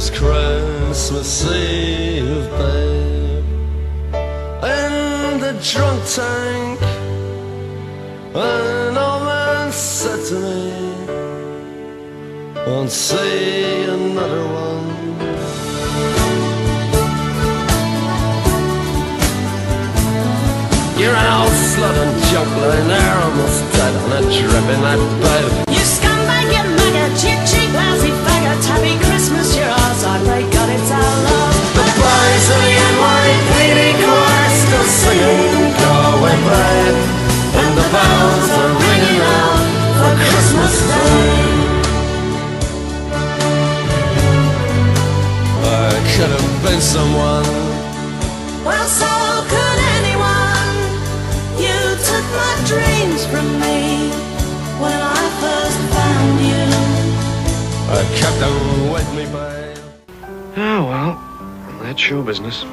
was Christmas Eve, babe. In the drunk tank, an old man said to me, Won't see another one. You're an old slut and lying there, almost dead on a dripping that bed. Have been someone Well, so could anyone. You took my dreams from me when I first found you. I kept them with me, babe Oh, well, that's your business.